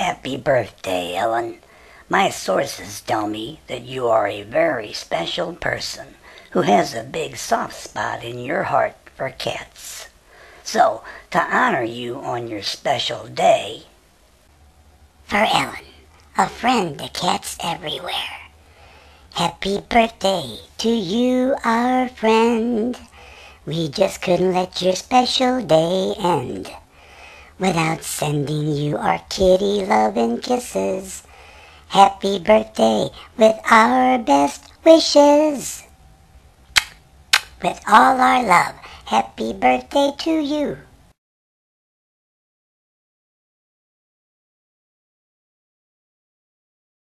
Happy birthday, Ellen. My sources tell me that you are a very special person who has a big soft spot in your heart for cats. So, to honor you on your special day, For Ellen, a friend to cats everywhere. Happy birthday to you, our friend. We just couldn't let your special day end without sending you our kitty love and kisses. Happy birthday with our best wishes. With all our love, happy birthday to you.